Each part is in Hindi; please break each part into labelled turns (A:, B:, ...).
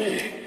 A: Amen.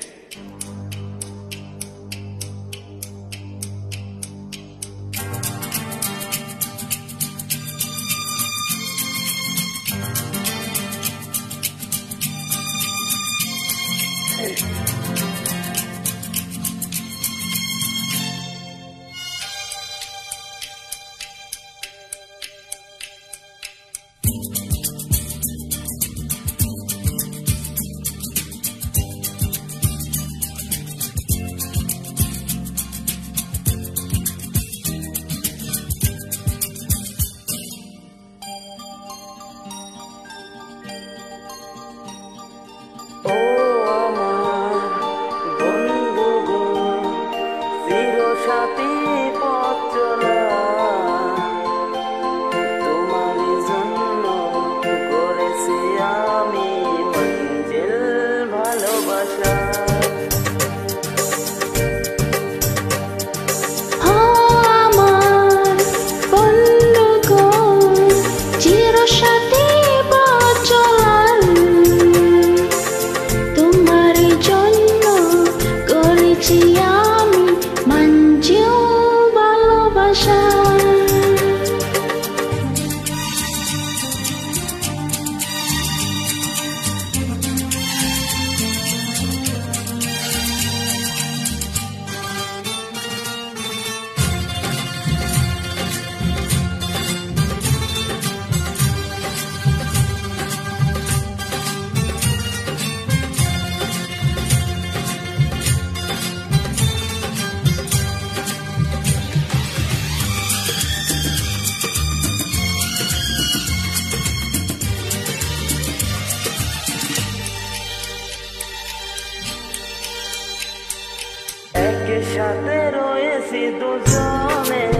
A: जाते रोए सी दूसरों में।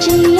B: 只要。